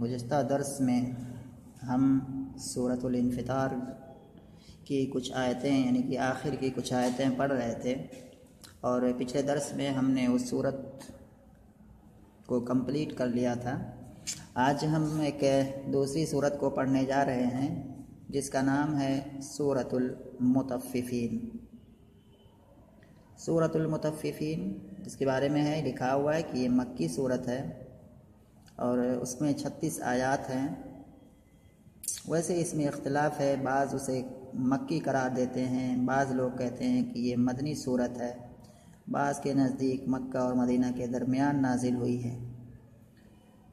गुज्त दर्स में हम इन्फ़ितार की कुछ आयतें, यानी कि आखिर की कुछ आयतें पढ़ रहे थे, और पिछले दर्स में हमने उस सूरत को कंप्लीट कर लिया था। आज हम एक दूसरी सूरत को पढ़ने जा रहे हैं, जिसका नाम है सूरतुल मुतफ़िफ़ीन सूरतुल मुतफ़िफ़ीन इसके बारे में है, लिखा हुआ है कि ये मक्की सूरत है, और उसमें छत्तीस आयात हैं। वैसे इसमें इख्तलाफ है, बाज़ उसे मक्की करार देते हैं, बाज़ लोग कहते हैं कि ये मदनी सूरत है। बाज़ के नज़दीक मक्का और मदीना के दरमियान नाजिल हुई है।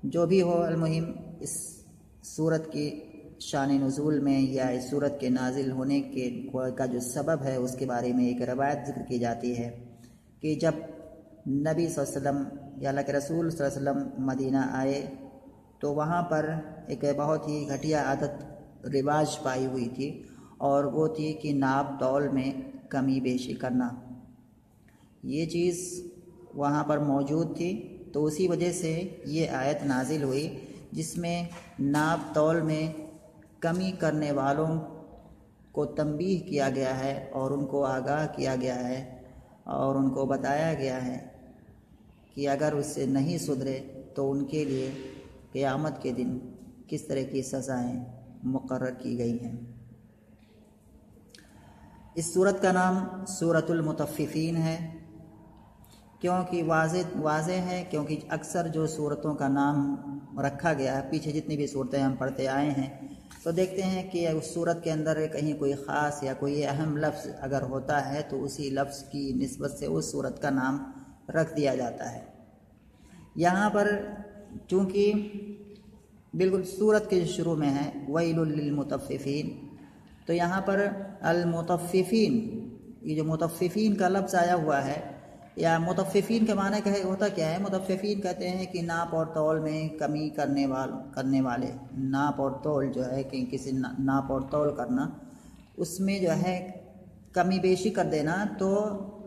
जो भी हो, अलमुहिम, इस सूरत की शान नज़ुल में या इस सूरत के नाजिल होने के का जो सबब है, उसके बारे में एक रवायत ज़िक्र की जाती है कि जब नबी वसल्लम या अल्लाह के रसूल वसल्लम मदीना आए तो वहाँ पर एक बहुत ही घटिया आदत रिवाज पाई हुई थी और वो थी कि नाप तौल में कमी बेशी करना। ये चीज़ वहाँ पर मौजूद थी। तो उसी वजह से ये आयत नाजिल हुई, जिसमें नाप तौल में कमी करने वालों को तंबीह किया गया है और उनको आगाह किया गया है और उनको बताया गया है कि अगर उससे नहीं सुधरे तो उनके लिए क़यामत के दिन किस तरह की सज़ाएँ मुकर की गई हैं। इस सूरत का नाम सूरतुलमुतफ़िफ़ीन है, क्योंकि वाज वाज है क्योंकि अक्सर जो सूरतों का नाम रखा गया है, पीछे जितनी भी सूरतें हम पढ़ते आए हैं तो देखते हैं कि उस सूरत के अंदर कहीं कोई ख़ास या कोई अहम लफ्ज़ अगर होता है तो उसी लफ्ज़ की नस्बत से उस सूरत का नाम रख दिया जाता है। यहाँ पर चूँकि बिल्कुल सूरत के शुरू में है वईलमुतफ़िफ़ीन तो यहाँ पर अलमुतफ़िफ़ीन ये जो मुतफ़िफ़ीन का लफ्ज़ आया हुआ है, या मुतफ़िफ़ीन के माने कहे, होता क्या है? मुतफ़िफ़ीन कहते हैं कि नाप और तौल में कमी करने वाल, करने वाले। नाप और तौल जो है कि किसी नाप और तौल करना, उसमें जो है कमी बेशी कर देना तो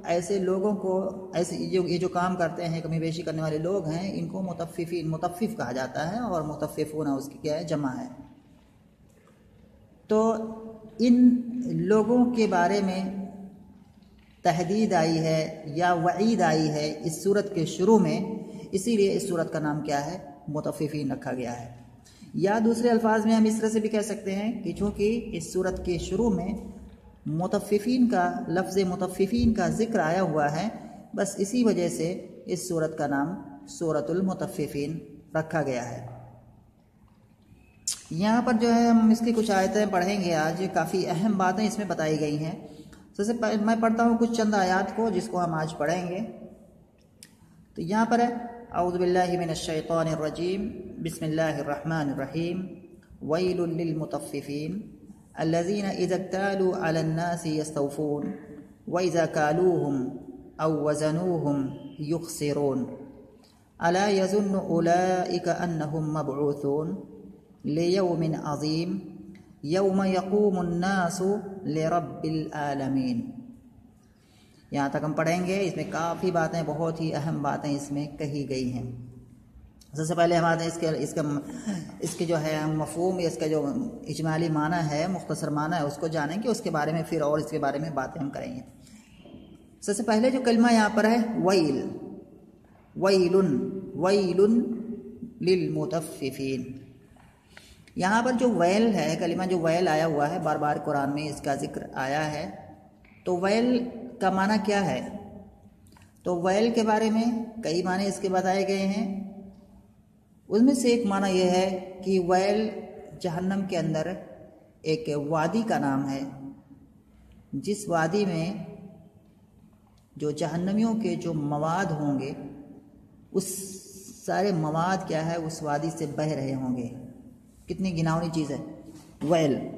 ऐसे लोगों को, ऐसे जो, ये जो काम करते हैं कमी बेशी करने वाले लोग हैं, इनको मुतफ़िफ़ीन मुतफ़िफ़ कहा जाता है और मुतफ़िफ़ून उसकी क्या है, जमा है। तो इन लोगों के बारे में तहदीद आई है या वईद आई है इस सूरत के शुरू में, इसीलिए इस सूरत का नाम क्या है? मुतफ़िफ़ीन रखा गया है। या दूसरे अल्फाज में हम इस तरह से भी कह सकते हैं कि चूँकि इस सूरत के शुरू में मुतफ़िफ़ीन का, लफ्ज़ मुतफ़िफ़ीन का ज़िक्र आया हुआ है। बस इसी वजह से इस सूरत का नाम सूरतुलमुतफ़िफ़ीन रखा गया है। यहाँ पर जो है, हम इसकी कुछ आयतें पढ़ेंगे आज। काफ़ी अहम बातें इसमें बताई गई हैं। सबसे पहले मैं पढ़ता हूँ कुछ चंद आयात को, जिसको हम आज पढ़ेंगे। तो यहाँ पर है अउज़बिल्लिमिनशैतानरजीम बिस्मिल्लाहिर्रहमानिर्रहीम वैलुल्लिलमुतफ़्फ़िफ़ीन अल्लज़ीन इज़ा क्तालू अलन्नासि यस्तौफ़ून व इज़ा कालूहुम अव वज़नूहुम युखसिरून अला यज़ुन्नु उलाइका अन्नहुम मबऊथून लियौमिन अज़ीम यौम यकूमन्नासु लिरब्बिल आलमीन यहाँ तक हम पढ़ेंगे, इसमें काफ़ी बातें, बहुत ही अहम बातें इसमें कही गई हैं। सबसे पहले हमारे इसके इसका, इसके जो है मफहूम, इसका जो इजमाली माना है, मुख्तसर माना है, उसको जानेंगे, उसके बारे में फिर और इसके बारे में बातें हम करेंगे। सबसे पहले जो कलमा यहाँ पर है वईल वईलुन वईलुन लिलमुतफ़िफ़ीन यहाँ पर जो वैल है, कलिमा जो वैल आया हुआ है, बार बार कुरान में इसका ज़िक्र आया है तो वैल का माना क्या है? तो वैल के बारे में कई माने इसके बताए गए हैं। उसमें से एक माना यह है कि वैल जहन्नम के अंदर एक वादी का नाम है, जिस वादी में जो जहन्नमियों के जो मवाद होंगे, उस सारे मवाद क्या है, उस वादी से बह रहे होंगे। कितनी गिनावनी चीज़ है, वैल।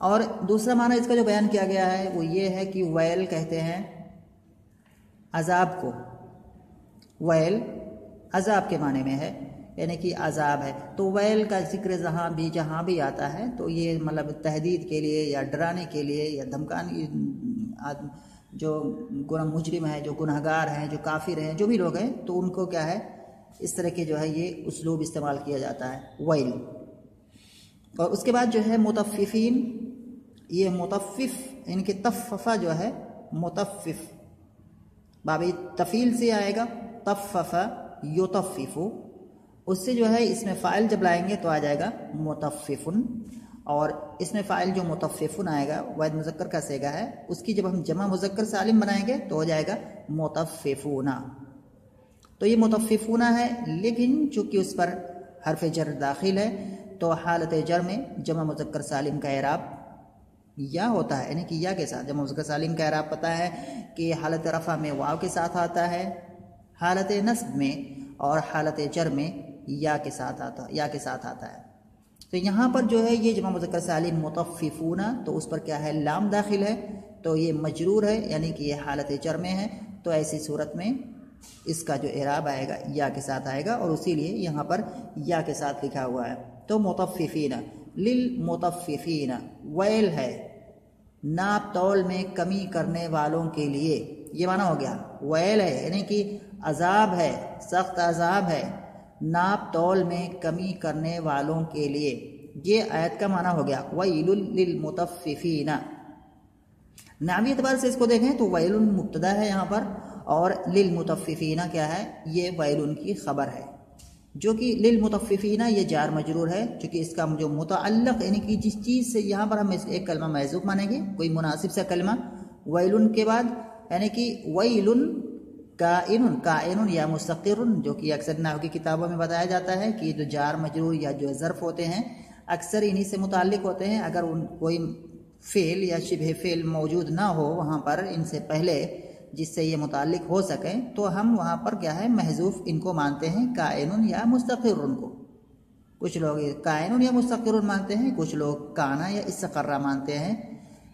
और दूसरा माना इसका जो बयान किया गया है, वो ये है कि वैल कहते हैं अजाब को। वैल अजाब के माने में है। यानी कि अजाब है। तो वैल का ज़िक्र जहाँ भी जहाँ भी आता है तो ये मतलब तहदीद के लिए या डराने के लिए या धमकाने जो गुना मुजरिम है, जो गुनहगार हैं, जो काफिर हैं, जो भी लोग हैं तो उनको क्या है, इस तरह के जो है ये उसलूब इस्तेमाल किया जाता है, वैल। और उसके बाद जो है मुतफ़िफ़ीन ये मुतफ़िफ़ इनके तफ़फ़ा जो है मुतफ़िफ़ बाबी तफ़ील से आएगा तफ़ा युतफ़िफ़ु उससे जो है, इसमें फ़ाइल जब लाएँगे तो आ जाएगा मुतफ़िफ़ुन और इसमें फ़ाइल जो मुतफ़िफ़ुन आएगा वैद मुजक्कर का सेगा है। उसकी जब हम जमा मुजक्कर सालिम बनाएँगे तो हो जाएगा मुतफ़िफ़ूना तो ये मुतफ़िफ़ूना है, लेकिन चूँकि उस पर हरफ जर दाखिल है तो हालत जर में जमा मुजक्कर सालिम का एराब या होता है। यानी कि या के साथ, जमा मुजक्कर सालिम का एराब पता है कि हालत रफ़ा में वाव के साथ आता है, हालत नस्ब में और हालत जर में या के साथ आता, या के साथ आता है। तो यहाँ पर जो है ये जमा मुजक्कर सालिम मुतफ़िफ़ूना तो उस पर क्या है? लाम दाखिल है। तो ये मजरूर है, यानी कि ये हालत जर में है। तो ऐसी सूरत में इसका जो एराब आएगा, या के साथ आएगा, और इसीलिए यहाँ पर या के साथ लिखा हुआ है। तो मुतफ़िफ़ीना लिल मुतफ़िफ़ीना वैल है। नाप तौल में कमी करने वालों के लिए, ये माना हो गया, वैल है, यानी कि अजाब है, सख्त अजाब है। नाप तौल में कमी करने वालों के लिए। ये आयत का माना हो गया। वैलुल मुतफ़िफ़ीना नामी एतबार से इसको देखें तो वैल मुबतदा है यहाँ पर और लिल मुतफ़िफ़ीना क्या है? ये वैल की खबर है। जो कि लिल मुतफ़िफ़ीना ये जार मजरूर है, चूँकि इसका जो मुतल यानी कि जिस चीज़ से यहाँ पर हम एक कलमा महजूब मानेंगे, कोई मुनासिब सा कलमा वैल के बाद, यानी कि वैल काइन काइन या मुस्तकर जो कि अक्सर नाव की किताबों में बताया जाता है कि जो जार, मजरूर या जो ज़र्फ़ होते हैं, अक्सर इन्हीं से मुतल होते हैं। अगर उन, कोई फ़ेल या शिभ फ़ेल मौजूद ना हो वहाँ पर इनसे पहले, जिससे ये मुतल हो सकें तो हम वहाँ पर क्या है, महजूफ इनको मानते हैं कायन या मुस्तकर को। कुछ लोग कायन या मुस्तकर मानते हैं, कुछ लोग काना या इसकर्रा मानते हैं,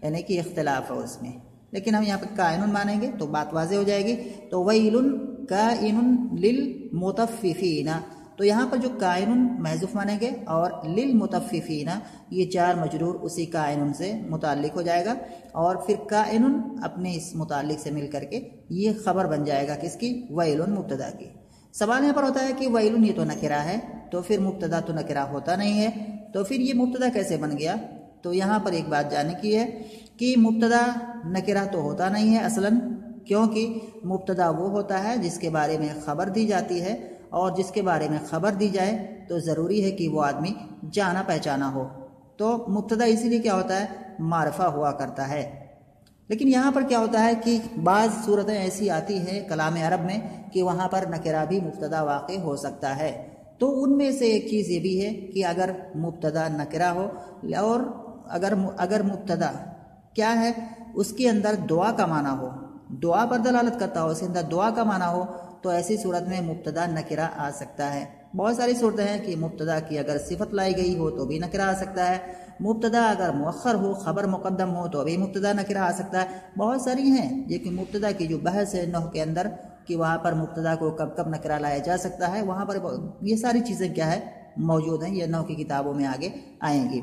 यानी कि इख्तलाफ है उसमें। लेकिन हम यहाँ पर कायन मानेंगे तो बात वाजे हो जाएगी। तो वहीलुन काइन लिल मुतफ़िफ़ीना तो यहाँ पर जो कायन महजूफ मानेंगे और लिल मुतफ़िफ़ीना ये चार मजरूर उसी कायन से मुतल हो जाएगा। और फिर कायन अपने इस मुतल से मिल करके ये खबर बन जाएगा किसकी? वैल मुबतदा की। सवाल यहाँ पर होता है कि वैल ये तो नकरा है तो फिर मुबतदा तो नकरा होता नहीं है। तो फिर ये मुबतदा कैसे बन गया? तो यहाँ पर एक बात जानने की है कि मुबतदा नकरा तो होता नहीं है असलन, क्योंकि मुबतदा वो होता है जिसके बारे में ख़बर दी जाती है, और जिसके बारे में ख़बर दी जाए तो ज़रूरी है कि वो आदमी जाना पहचाना हो। तो मुबतदा इसीलिए क्या होता है? मारफा हुआ करता है। लेकिन यहाँ पर क्या होता है कि बाज़ सूरतें ऐसी आती हैं कलाम अरब में कि वहाँ पर नकरा भी मुबतदा वाक़ हो सकता है। तो उनमें से एक चीज़ ये भी है कि अगर मुबतदा नकरा हो, और अगर अगर मुबतदा क्या है? उसके अंदर दुआ का माना हो, दुआ पर दलालत करता हो, उसके अंदर दुआ का माना हो तो ऐसी सूरत में मुबतदा नकरा आ सकता है। बहुत सारी सूरतें हैं कि मुबतदा की अगर सिफत लाई गई हो तो भी नकरा आ सकता है। मुबतदा अगर मौखर हो, खबर मुकदम हो तो भी मुबतदा नकरा आ सकता है। बहुत सारी हैं, लेकिन मुबतदा की जो बहस है नह के अंदर, कि वहाँ पर मुबतदा को कब कब नकरा लाया जा सकता है, वहाँ पर ये सारी चीज़ें क्या है, मौजूद हैं यह नौ की किताबों में आगे आएँगी।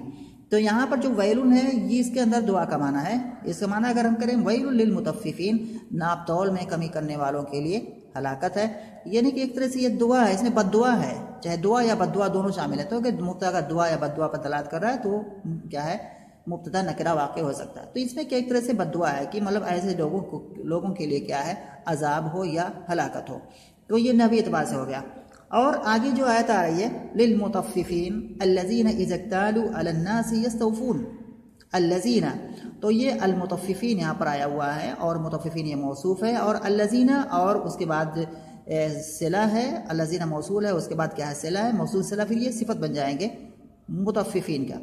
तो यहाँ पर जो वैलुन है, ये इसके अंदर दुआ का माना है। इसका माना अगर हम करें वैलुल मुतफ़िफ़ीन नाप तौल में कमी करने वालों के लिए हलाकत है। यानी कि एक तरह से ये दुआ है, इसमें बदुआ है। चाहे दुआ या बदुआ दोनों शामिल है। तो अगर मुफ़्त अगर दुआ या बदुआ पर दलात कर रहा है तो क्या है, मुफ्तदा नकरा वाक़ हो सकता है। तो इसमें क्या एक तरह से बदुआ है कि मतलब ऐसे लोगों को, लोगों के लिए क्या है, अजाब हो या हलाकत हो। तो ये नबी एतबार से हो गया। और आगे जो आयत आ रही है लिल मुतफ़िफ़ीन अल्लज़ीन यस्तौफून अल्लज़ीना। तो ये अलमुतफ़िफ़ीन यहाँ पर आया हुआ है और मुतफ़िफ़ीन ये मौसूफ़ है और अल्लज़ीना और उसके बाद सिला है, अल्लज़ीना मौसूल है, उसके बाद क्या है, सिला है, मौसूल सिला फिर ये सिफत बन जाएँगे मुतफ़िफ़ीन का।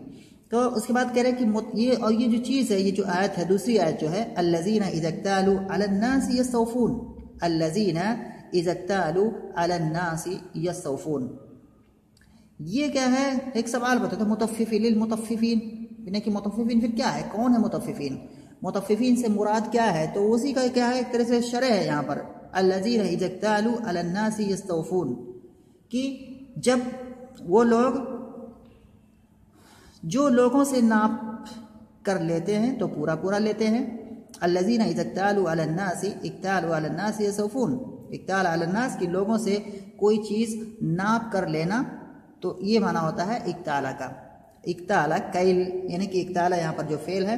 तो उसके बाद कह रहे हैं कि ये और ये जो चीज़ है, ये जो आयत है, दूसरी आयत जो है, अल्लज़ीना इज़क्तालु अलन्नासी यस्तौफून अल्लज़ीना इज़त्तालु अलन्नासी यसौफून ये क्या है? एक सवाल बताते मुतफ़िफ़िल मुतफ़िफ़ीन यानी कि मुतफ़िफ़ीन फिर क्या है? कौन है मुतफ़िफ़ीन मुतफ़िफ़ीन से मुराद क्या है? तो उसी का क्या है? एक तरह से शर है यहाँ पर। अल्लजीन इजक्तालू अलन्नासी यस्तौफून। कि जब वो लोग, जो लोगों से नाप कर लेते हैं तो पूरा पूरा लेते हैं। अल्लजीन इजक्तालू अलन्नासी इकतालू अलन्नासी यस्तौफून। इकताल अलन्नास की लोगों से कोई चीज़ नाप कर लेना तो ये माना होता है इकताला का। इकताला, कैल, यानी कि इकताला यहाँ पर जो फेल है,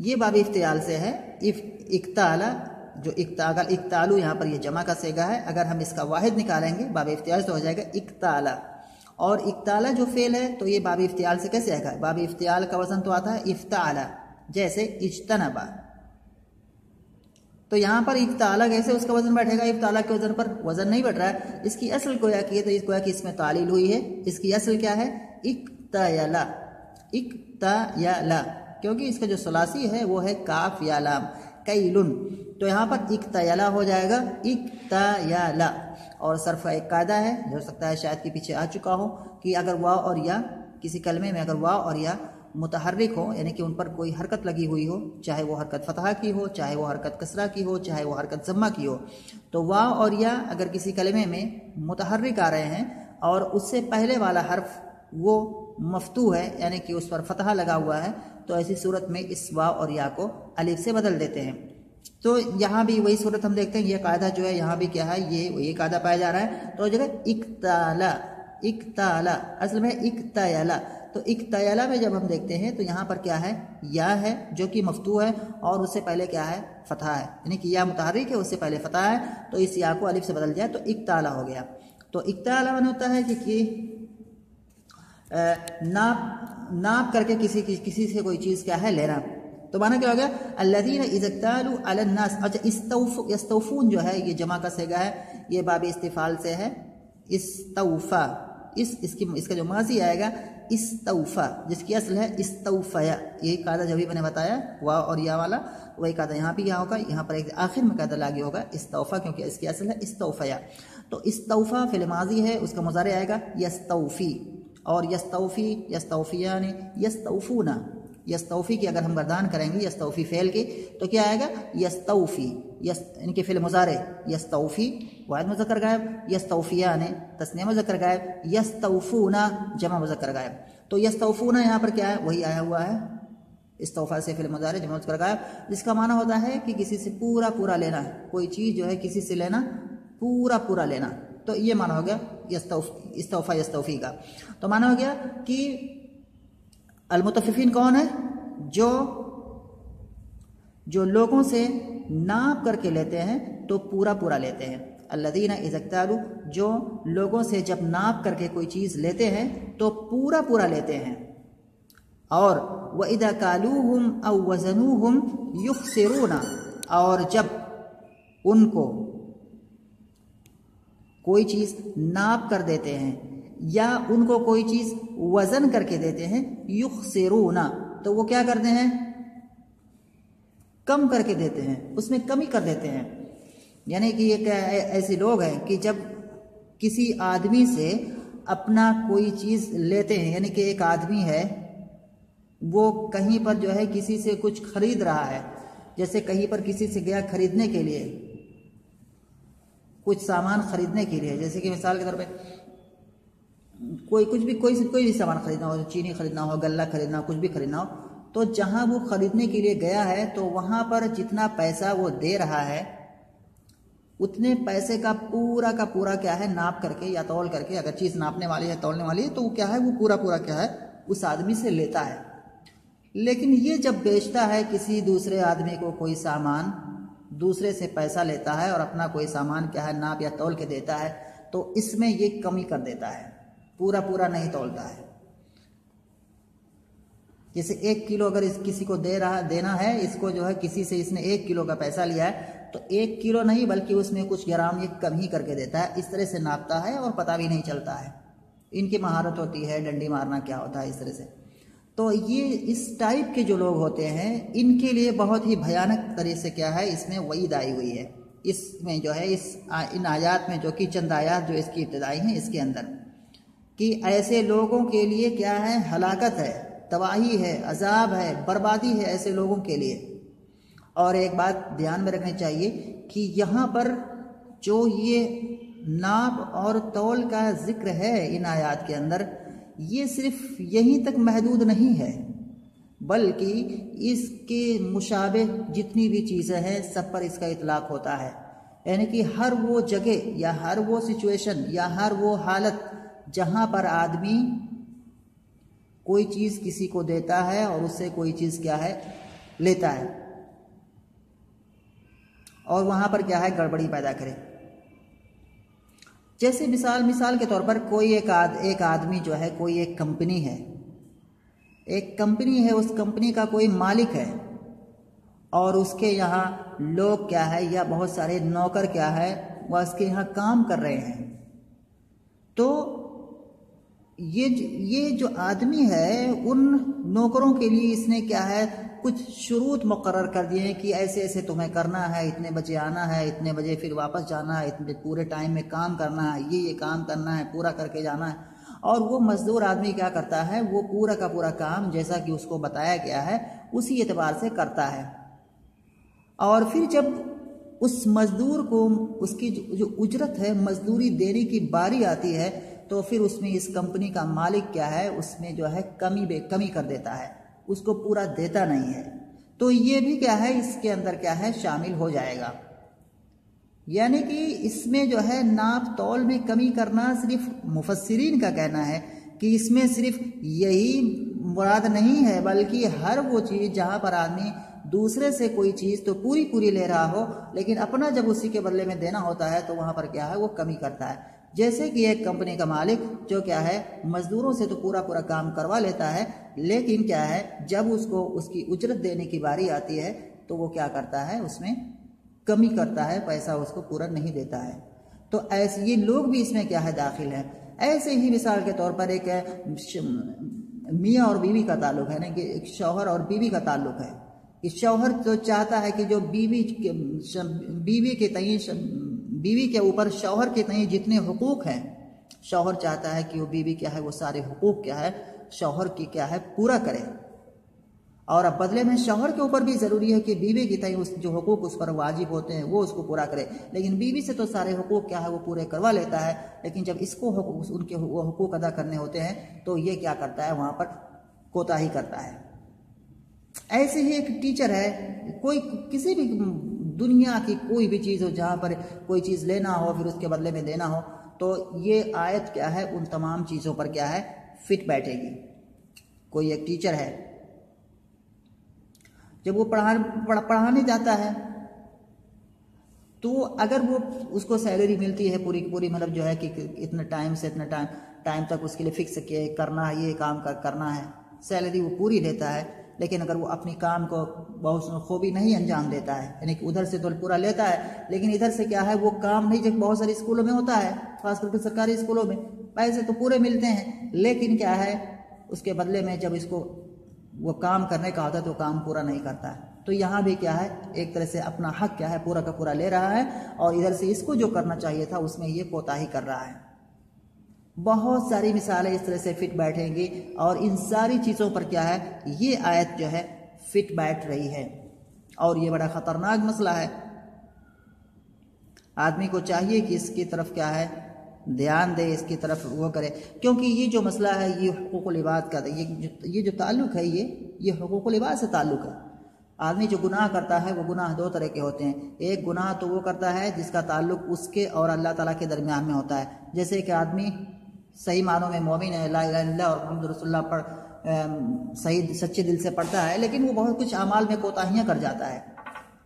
ये बाब इफ्तियाल से है। इफ़, इकताला, जो इकतागल, इकतालू यहाँ पर ये जमा का सेगा है। अगर हम इसका वाहिद निकालेंगे, बाब इफ्तियाल से हो जाएगा इकताला। और इकताला जो फेल है तो ये बाब इफ्तियाल से कैसे आएगा? बाब इफ्तियाल का वज़न तो आता है इफ्ताला, जैसे इजतनबा। तो यहाँ पर इफ्ताला कैसे उसका वज़न बैठेगा? इफ्ताला के वज़न पर वज़न नहीं बैठ रहा है। इसकी असल गोया की है तो इस गोया की इसमें तालील हुई है। इसकी असल क्या है? इकतयला। इकतयला। क्योंकि इसका जो सलासी है, वो है काफ या लाम कैलुन। तो यहाँ पर इकतयला हो जाएगा। इकतयला। और सरफ एक कायदा है, जो सकता है शायद के पीछे आ चुका हो कि अगर वाह और या, किसी कलमे में अगर वाह और या मुतहरक हो, यानी कि उन पर कोई हरकत लगी हुई हो, चाहे वो हरकत फतह की हो, चाहे वो हरकत कसरा की हो, चाहे वो हरकत जम्मा की हो तो वाह और या अगर किसी कलमे में मुतहरक आ रहे हैं और उससे पहले वाला हर्फ वो मफतू है, यानी कि उस पर फतह लगा हुआ है तो ऐसी सूरत में इस वाह और या को अलिफ से बदल देते हैं। तो यहाँ भी वही सूरत हम देखते हैं, ये कायदा जो है, यहाँ भी क्या है, ये ये कायदा पाया जा रहा है। तो जगह इकताला इकताला, असल में इकतयला तो इकतयला में जब हम देखते हैं तो यहाँ पर क्या है? या है जो कि मफतू है और उससे पहले क्या है? फतह है। यानी कि या मुतहरिक है उससे पहले फतह है। तो इस या को अलिफ से बदल जाए तो इकताला हो गया। तो इकताला मन होता है कि, कि नाप नाप करके किसी कि, किसी से कोई चीज़ क्या है? लेना। तो माना क्या हो गया? अल्लादीन अलन्नास अच्छा इस्तौफ इस्तौफून जो है ये जमा का सेगा है। ये बाब इस्तिफाल से है। इस्तौफा। इस इसकी इसका जो माजी आएगा इस्तौफा, जिसकी असल है इस्तौफया। यही कादा जब भी मैंने बताया वाह और या वाला, वही कादा यहाँ भी यहाँ होगा, यहाँ पर एक आखिर में कायदा लागे होगा, इस्तौफा, क्योंकि इसकी असल है इस्तौफया। तो इस्तौफा फिल माजी है, उसका मुजारे आएगा यस्तौफी, और यस्तौफी यस्तौफिया यानी यस्तौफूना। यस्तौफी की अगर हम गर्दान करेंगे, यस्तौफी फेल की तो क्या आएगा? यस्तौफी यस इनके फिल मुजारे, यस्तौफी, वायद मुजक्कर गायब, यस्तौफिया ने तस्निया मुजक्कर गायब, यस्तौफूना जमा मुजक्कर गायब। तो यस्तौफूना यहाँ पर क्या है? वही आया हुआ है, इस्तौफा से फिल मुजारे जमा मुजक्कर गायब, जिसका माना होता है कि किसी से पूरा पूरा लेना, कोई चीज़ जो है किसी से लेना, पूरा पूरा लेना। तो ये माना हो गया यस्तौफ यस्तौफी का। तो माना हो गया कि अलमुतफ़िफ़ीन कौन है? जो जो लोगों से नाप करके लेते हैं तो पूरा पूरा लेते हैं। अल्लादीना इजक्तालू जो लोगों से जब नाप करके कोई चीज़ लेते हैं तो पूरा पूरा लेते हैं। और व इदा कालू हम अ वजनू हम युखसरूना, और जब उनको कोई चीज़ नाप कर देते हैं या उनको कोई चीज़ वज़न करके देते हैं, युखसरूना तो वो क्या करते हैं? कम करके देते हैं, उसमें कमी कर देते हैं। यानी कि एक ऐसे लोग हैं कि जब किसी आदमी से अपना कोई चीज़ लेते हैं, यानी कि एक आदमी है, वो कहीं पर जो है किसी से कुछ खरीद रहा है, जैसे कहीं पर किसी से गया खरीदने के लिए, कुछ सामान खरीदने के लिए, जैसे कि मिसाल के तौर पे कोई कुछ भी, कोई कोई भी सामान खरीदना हो, चीनी खरीदना हो, गल्ला खरीदना हो, कुछ भी खरीदना हो तो जहाँ वो खरीदने के लिए गया है तो वहाँ पर जितना पैसा वो दे रहा है, उतने पैसे का पूरा का पूरा क्या है, नाप करके या तौल करके, अगर चीज़ नापने वाली है, तौलने वाली है तो वो क्या है, वो पूरा पूरा क्या है, उस आदमी से लेता है। लेकिन ये जब बेचता है, किसी दूसरे आदमी को कोई सामान, दूसरे से पैसा लेता है और अपना कोई सामान क्या है, नाप या तौल के देता है तो इसमें ये कमी कर देता है। पूरा पूरा नहीं तोलता है। जैसे एक किलो अगर इस किसी को दे रहा, देना है, इसको जो है किसी से इसने एक किलो का पैसा लिया है तो एक किलो नहीं, बल्कि उसमें कुछ ग्राम ये कम ही करके देता है। इस तरह से नापता है और पता भी नहीं चलता है। इनकी महारत होती है, डंडी मारना क्या होता है, इस तरह से। तो ये इस टाइप के जो लोग होते हैं, इनके लिए बहुत ही भयानक तरह से क्या है, इसमें वईद आई हुई है। इसमें जो है, इस इन आयात में जो कि चंद आयात जो इसकी इब्तदाई हैं, इसके अंदर। कि ऐसे लोगों के लिए क्या है? हलाकत है, तबाही है, अजाब है, बर्बादी है ऐसे लोगों के लिए। और एक बात ध्यान में रखनी चाहिए कि यहाँ पर जो ये नाप और तौल का ज़िक्र है इन आयात के अंदर, ये सिर्फ़ यहीं तक महदूद नहीं है, बल्कि इसके मुशाबे जितनी भी चीज़ें हैं, सब पर इसका इतलाक होता है। यानी कि हर वो जगह या हर वो सिचुएशन या हर वो हालत जहाँ पर आदमी कोई चीज़ किसी को देता है और उससे कोई चीज़ क्या है लेता है। और वहाँ पर क्या है गड़बड़ी पैदा करे। जैसे मिसाल मिसाल के तौर पर कोई एक आद, एक आदमी जो है कोई एक कंपनी है। एक कंपनी है उस कंपनी का कोई मालिक है और उसके यहाँ लोग क्या है या बहुत सारे नौकर क्या है वह उसके यहाँ काम कर रहे हैं। तो ये ये जो आदमी है उन नौकरों के लिए इसने क्या है कुछ शुरूत मुकर कर दिए हैं कि ऐसे ऐसे तुम्हें करना है इतने बजे आना है इतने बजे फिर वापस जाना है इतने पूरे टाइम में काम करना है ये ये काम करना है पूरा करके जाना है। और वो मजदूर आदमी क्या करता है वो पूरा का पूरा काम जैसा कि उसको बताया गया है उसी एतबार से करता है। और फिर जब उस मजदूर को उसकी जो, जो उजरत है मजदूरी देने की बारी आती है तो फिर उसमें इस कंपनी का मालिक क्या है? उसमें जो है कमी बे, कमी कर देता है। उसको पूरा देता नहीं है। तो ये भी क्या है? इसके अंदर क्या है? शामिल हो जाएगा। यानी कि इसमें जो है नाप तौल में कमी करना सिर्फ़ मुफसरीन का कहना है कि इसमें सिर्फ़ यही मुराद नहीं है, बल्कि हर वो चीज़ जहाँ पर आदमी दूसरे से कोई चीज़ तो पूरी पूरी ले रहा हो, लेकिन अपना जब उसी के बदले में देना होता है तो वहाँ पर क्या है? वो कमी करता है। जैसे कि एक कंपनी का मालिक जो क्या है, मजदूरों से तो पूरा पूरा काम करवा लेता है, लेकिन क्या है, जब उसको उसकी उजरत देने की बारी आती है तो वो क्या करता है, उसमें कमी करता है, पैसा उसको पूरा नहीं देता है। तो ऐसे ये लोग भी इसमें क्या है, दाखिल है। ऐसे ही मिसाल के तौर पर एक मियाँ और बीवी का ताल्लुक है ना कि एक शौहर और बीवी का ताल्लुक है। कि शौहर तो चाहता है कि जो बीवी बीवी के तई बीवी के ऊपर शौहर के तई जितने हकूक़ हैं। शौहर चाहता है कि वो बीवी क्या है, वो सारे हकूक़ क्या है, शौहर की क्या है, पूरा करे। और अब बदले में शौहर के ऊपर भी ज़रूरी है कि बीवी की तय उस जो हकूक़, उस पर वाजिब होते हैं, वो उसको पूरा करे। लेकिन बीवी से तो सारे हकूक़ क्या है, वो पूरे करवा लेता है। लेकिन जब इसको उनके वो हकूक़ अदा करने होते हैं तो ये क्या करता है, वहाँ पर कोताही करता है। ऐसे ही एक टीचर है, कोई किसी भी दुनिया की कोई भी चीज़ हो जहाँ पर कोई चीज़ लेना हो फिर उसके बदले में देना हो तो ये आयत क्या है? उन तमाम चीज़ों पर क्या है? फिट बैठेगी। कोई एक टीचर है जब वो पढ़ा पढ़, पढ़ाने जाता है तो अगर वो उसको सैलरी मिलती है पूरी पूरी मतलब जो है कि इतने टाइम से इतने टाइम टाइम तक उसके लिए फिक्स किया करना है ये काम कर, करना है सैलरी वो पूरी लेता है लेकिन अगर वो अपनी काम को बहुत खूबी नहीं अंजाम देता है, यानी कि उधर से तो पूरा लेता है, लेकिन इधर से क्या है, वो काम नहीं जब बहुत सारे स्कूलों में होता है, खास करके सरकारी स्कूलों में, पैसे तो पूरे मिलते हैं, लेकिन क्या है, उसके बदले में जब इसको वो काम करने का होता है तो काम पूरा नहीं करता है। तो यहाँ भी क्या है, एक तरह से अपना हक क्या है, पूरा का पूरा ले रहा है, और इधर से इसको जो करना चाहिए था, उसमें ये कोताही कर रहा है। बहुत सारी मिसालें इस तरह से फिट बैठेंगी और इन सारी चीज़ों पर क्या है? ये आयत जो है फिट बैठ रही है। और ये बड़ा ख़तरनाक मसला है। आदमी को चाहिए कि इसकी तरफ़ क्या है? ध्यान दे, इसकी तरफ़ वो करे। क्योंकि ये जो मसला है, ये हकूक़ लिबाद का, ये जो ये जो ताल्लुक़ है ये ये हकूक़ लिबाद से ताल्लुक़ है। आदमी जो गुनाह करता है, वो गुनाह दो तरह के होते हैं। एक गुनाह तो वो करता है जिसका ताल्लुक़ उसके और अल्लाह ताला के दरमियान में होता है। जैसे कि आदमी सही मानों में मोमिन है, ला और मोहम्मद रसुल्ला पर सही सच्चे दिल से पढ़ता है। लेकिन वो बहुत कुछ अमाल में कोताहियाँ कर जाता है।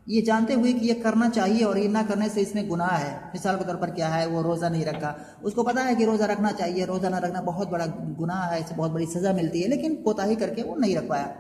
ये जानते हुए कि ये करना चाहिए और ये ना करने से इसमें गुनाह है। मिसाल के तौर पर क्या है? वो रोज़ा नहीं रखा। उसको पता है कि रोज़ा रखना चाहिए। रोज़ा ना रखना बहुत बड़ा गुनाह है, इससे बहुत बड़ी सज़ा मिलती है, लेकिन कोताही करके वो नहीं रख पाया।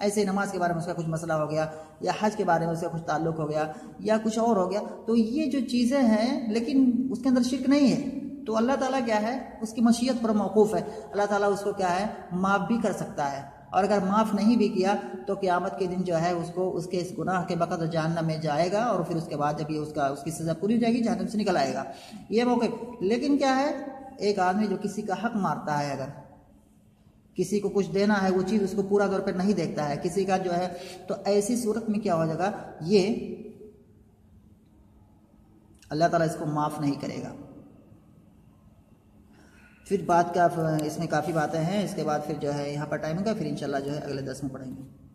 ऐसे नमाज़ के बारे में उसका कुछ मसला हो गया, या हज के बारे में उसका कुछ ताल्लुक हो गया, या कुछ और हो गया तो ये जो चीज़ें हैं, लेकिन उसके अंदर शिरक नहीं है। तो अल्लाह ताला क्या है? उसकी मशीयत पर मौकूफ़ है। अल्लाह ताला उसको क्या है? माफ़ भी कर सकता है। और अगर माफ़ नहीं भी किया तो क़्यामत के दिन जो है उसको उसके इस गुनाह के बकत जहन्नम में जाएगा और फिर उसके बाद जब ये उसका, उसकी सज़ा पूरी हो जाएगी, जहन्नम से निकल आएगा। ये मौके। लेकिन क्या है? एक आदमी जो किसी का हक मारता है अगर, किसी को कुछ देना है, वो चीज़ उसको पूरा तौर पर नहीं देखता है। किसी का जो है तो ऐसी सूरत में क्या हो जाएगा? ये, अल्लाह ताला इसको माफ़ नहीं करेगा। फिर बात का, इसमें काफ़ी बातें हैं, इसके बाद फिर जो है यहाँ पर टाइम होगा, फिर इंशाल्लाह जो है अगले दस में पढ़ेंगे।